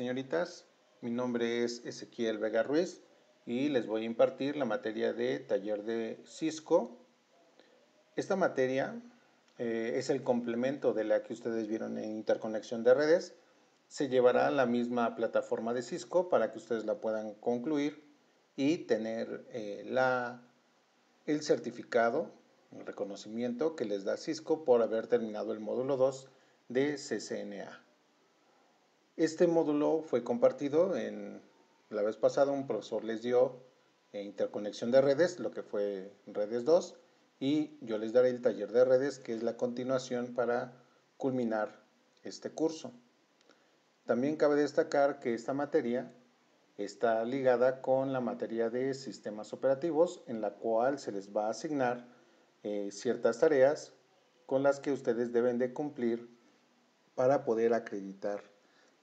señoritas. Mi nombre es Ezequiel Vega Ruiz y les voy a impartir la materia de taller de Cisco. Esta materia eh, es el complemento de la que ustedes vieron en interconexión de redes. Se llevará a la misma plataforma de Cisco para que ustedes la puedan concluir y tener eh, la, el certificado, el reconocimiento que les da Cisco por haber terminado el módulo 2 de CCNA. Este módulo fue compartido en la vez pasada, un profesor les dio eh, interconexión de redes, lo que fue redes 2, y yo les daré el taller de redes, que es la continuación para culminar este curso. También cabe destacar que esta materia está ligada con la materia de sistemas operativos, en la cual se les va a asignar eh, ciertas tareas con las que ustedes deben de cumplir para poder acreditar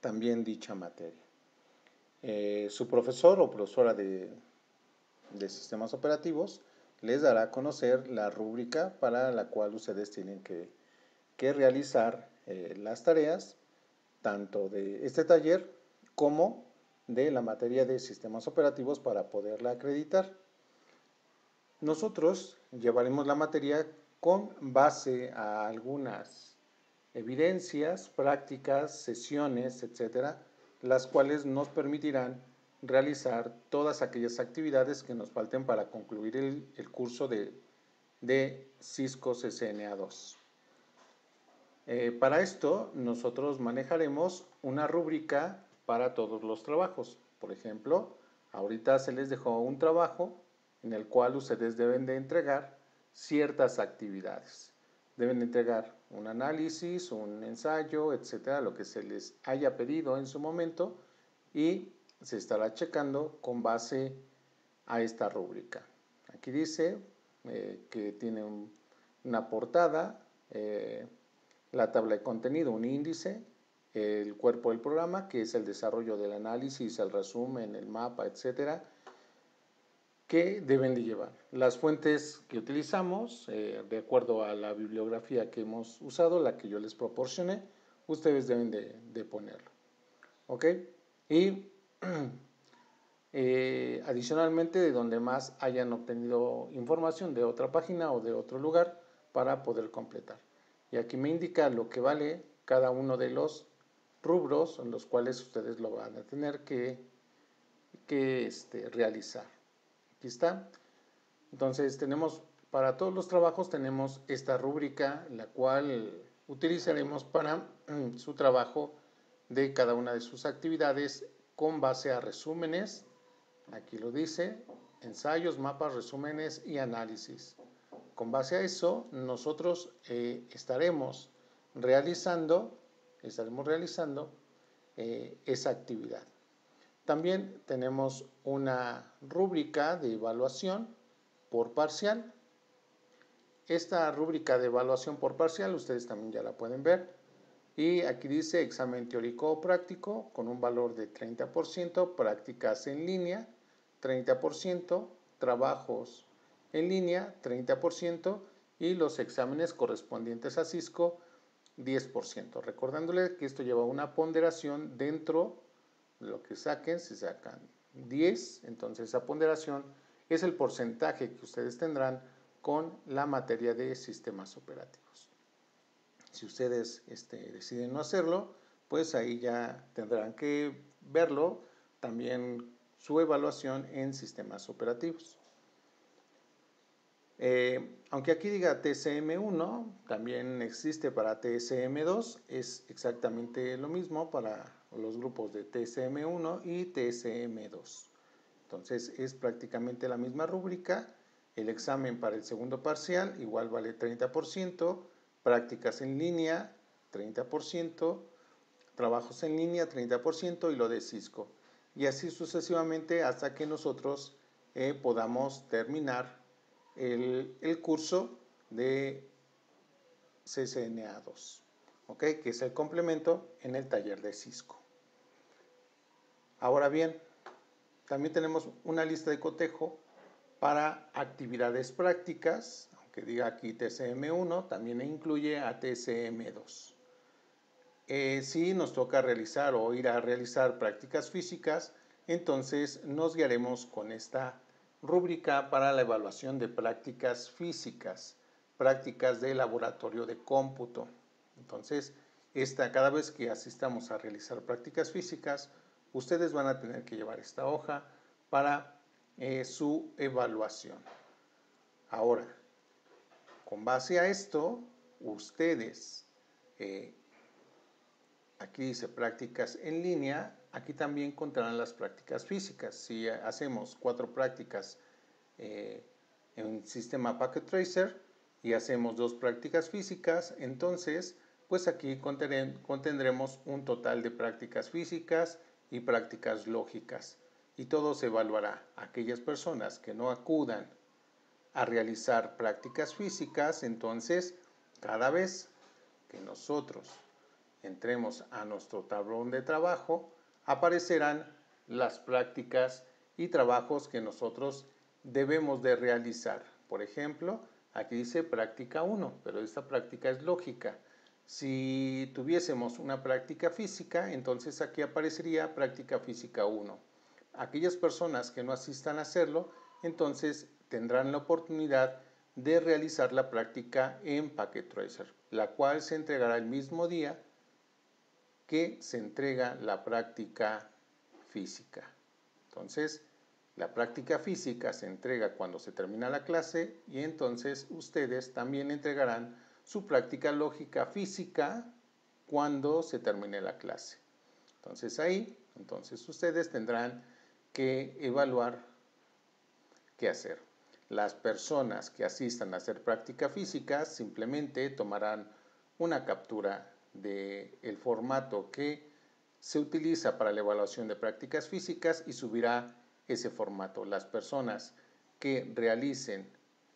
también dicha materia. Eh, su profesor o profesora de, sistemas operativos les dará a conocer la rúbrica para la cual ustedes tienen que, realizar eh, las tareas, tanto de este taller como de la materia de sistemas operativos para poderla acreditar. Nosotros llevaremos la materia con base a algunas evidencias, prácticas, sesiones, etcétera, las cuales nos permitirán realizar todas aquellas actividades que nos falten para concluir el, curso de, de, Cisco CCNA2. Eh, para esto, nosotros manejaremos una rúbrica para todos los trabajos. Por ejemplo, ahorita se les dejó un trabajo en el cual ustedes deben de entregar ciertas actividades deben entregar un análisis, un ensayo, etcétera, lo que se les haya pedido en su momento y se estará checando con base a esta rúbrica. Aquí dice eh, que tiene una portada, eh, la tabla de contenido, un índice, el cuerpo del programa, que es el desarrollo del análisis, el resumen, el mapa, etcétera, que deben de llevar. Las fuentes que utilizamos, eh, de acuerdo a la bibliografía que hemos usado, la que yo les proporcioné, ustedes deben de, ponerlo. ¿Ok? Y eh, adicionalmente de donde más hayan obtenido información de otra página o de otro lugar para poder completar. Y aquí me indica lo que vale cada uno de los rubros en los cuales ustedes lo van a tener que, que este, realizar. Aquí está. Entonces tenemos, para todos los trabajos tenemos esta rúbrica, la cual utilizaremos para mm, su trabajo de cada una de sus actividades con base a resúmenes, aquí lo dice, ensayos, mapas, resúmenes y análisis. Con base a eso, nosotros eh, estaremos realizando, estaremos realizando eh, esa actividad. También tenemos una rúbrica de evaluación por parcial. Esta rúbrica de evaluación por parcial ustedes también ya la pueden ver. Y aquí dice examen teórico o práctico con un valor de 30%, prácticas en línea 30%, trabajos en línea 30% y los exámenes correspondientes a Cisco 10%. Recordándole que esto lleva una ponderación dentro lo que saquen, si sacan 10, entonces esa ponderación es el porcentaje que ustedes tendrán con la materia de sistemas operativos. Si ustedes este, deciden no hacerlo, pues ahí ya tendrán que verlo también su evaluación en sistemas operativos. Eh, aunque aquí diga TCM1, también existe para TSM2, es exactamente lo mismo para los grupos de TSM1 y TSM2. Entonces es prácticamente la misma rúbrica. El examen para el segundo parcial igual vale 30%, prácticas en línea 30%, trabajos en línea 30% y lo de Cisco. Y así sucesivamente hasta que nosotros eh, podamos terminar el, curso de CCNA2, que es el complemento en el taller de Cisco. Ahora bien, también tenemos una lista de cotejo para actividades prácticas, aunque diga aquí TCM1, también incluye a TCM2. eh, si nos toca realizar o ir a realizar prácticas físicas, entonces nos guiaremos con esta rúbrica para la evaluación de prácticas físicas, prácticas de laboratorio de cómputo. Entonces, esta, cada vez que asistamos a realizar prácticas físicas, ustedes van a tener que llevar esta hoja para eh, su evaluación. Ahora, con base a esto, ustedes eh, aquí dice prácticas en línea, aquí también contarán las prácticas físicas. Si hacemos cuatro prácticas eh, en sistema Packet Tracer y hacemos dos prácticas físicas, entonces pues aquí contendremos un total de prácticas físicas y prácticas lógicas. Y todo se evaluará. Aquellas personas que no acudan a realizar prácticas físicas, entonces cada vez que nosotros entremos a nuestro tablón de trabajo, aparecerán las prácticas y trabajos que nosotros debemos de realizar. Por ejemplo, aquí dice práctica 1, pero esta práctica es lógica. Si tuviésemos una práctica física, entonces aquí aparecería práctica física 1. Aquellas personas que no asistan a hacerlo, entonces tendrán la oportunidad de realizar la práctica en Packet Tracer, la cual se entregará el mismo día que se entrega la práctica física. Entonces, la práctica física se entrega cuando se termina la clase y entonces ustedes también entregarán su práctica lógica física cuando se termine la clase. Entonces ahí, entonces ustedes tendrán que evaluar qué hacer. Las personas que asistan a hacer práctica física simplemente tomarán una captura del formato que se utiliza para la evaluación de prácticas físicas y subirá ese formato. Las personas que realicen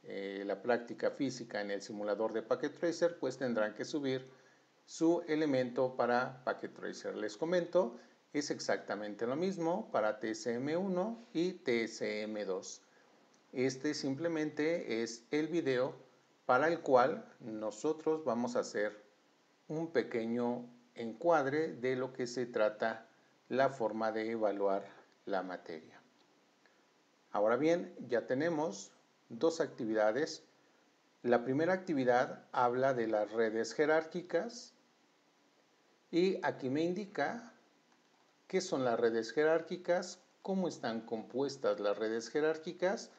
eh, la práctica física en el simulador de Packet Tracer pues tendrán que subir su elemento para Packet Tracer. Les comento, es exactamente lo mismo para TSM1 y TSM2. Este simplemente es el video para el cual nosotros vamos a hacer un pequeño encuadre de lo que se trata la forma de evaluar la materia. Ahora bien, ya tenemos dos actividades. La primera actividad habla de las redes jerárquicas y aquí me indica qué son las redes jerárquicas, cómo están compuestas las redes jerárquicas,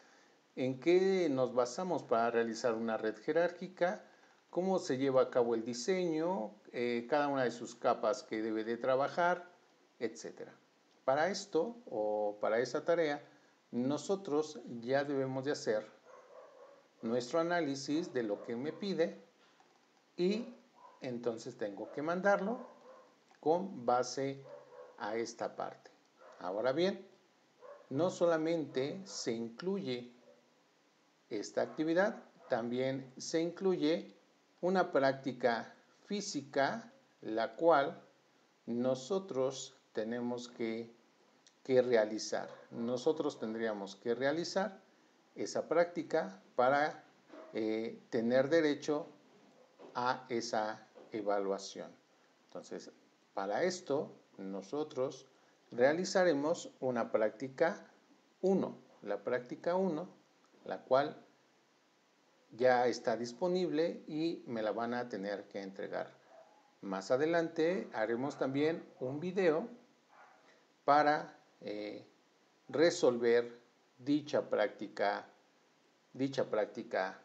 en qué nos basamos para realizar una red jerárquica, cómo se lleva a cabo el diseño, eh, cada una de sus capas que debe de trabajar, etc. Para esto o para esa tarea, nosotros ya debemos de hacer nuestro análisis de lo que me pide y entonces tengo que mandarlo con base a esta parte. Ahora bien, no solamente se incluye esta actividad, también se incluye una práctica física la cual nosotros tenemos que, realizar. Nosotros tendríamos que realizar esa práctica para eh, tener derecho a esa evaluación. Entonces, para esto nosotros realizaremos una práctica 1. La práctica 1, la cual ya está disponible y me la van a tener que entregar. Más adelante haremos también un video para eh, resolver dicha práctica, dicha práctica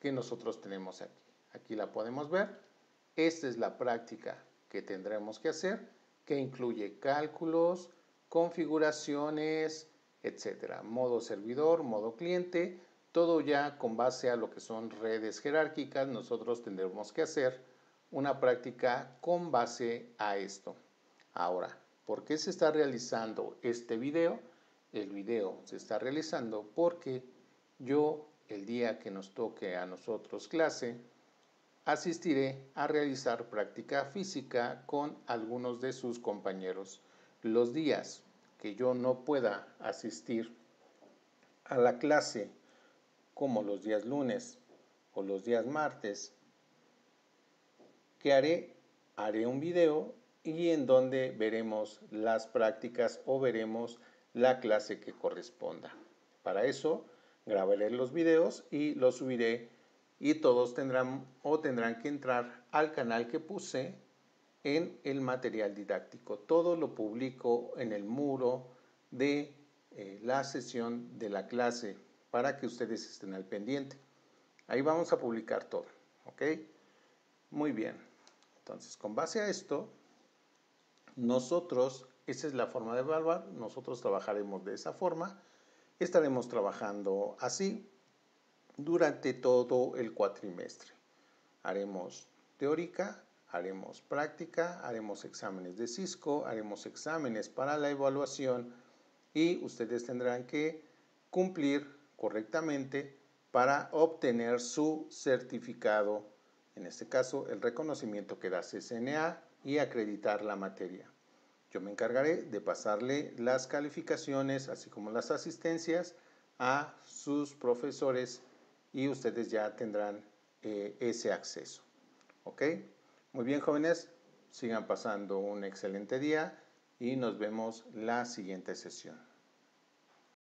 que nosotros tenemos aquí. Aquí la podemos ver. Esta es la práctica que tendremos que hacer, que incluye cálculos, configuraciones, etcétera. Modo servidor, modo cliente, todo ya con base a lo que son redes jerárquicas, nosotros tendremos que hacer una práctica con base a esto. Ahora, ¿por qué se está realizando este video? El video se está realizando porque yo, el día que nos toque a nosotros clase, asistiré a realizar práctica física con algunos de sus compañeros. Los días que yo no pueda asistir a la clase como los días lunes o los días martes, que haré haré un video y en donde veremos las prácticas o veremos la clase que corresponda. Para eso grabaré los videos y los subiré y todos tendrán o tendrán que entrar al canal que puse en el material didáctico. Todo lo publico en el muro de eh, la sesión de la clase para que ustedes estén al pendiente. Ahí vamos a publicar todo, ¿ok? Muy bien. Entonces, con base a esto, nosotros, esa es la forma de evaluar, nosotros trabajaremos de esa forma, estaremos trabajando así durante todo el cuatrimestre. Haremos teórica, haremos práctica, haremos exámenes de Cisco, haremos exámenes para la evaluación y ustedes tendrán que cumplir correctamente para obtener su certificado, en este caso el reconocimiento que da CCNA y acreditar la materia. Yo me encargaré de pasarle las calificaciones, así como las asistencias, a sus profesores y ustedes ya tendrán eh, ese acceso. ¿Ok? Muy bien, jóvenes, sigan pasando un excelente día y nos vemos la siguiente sesión.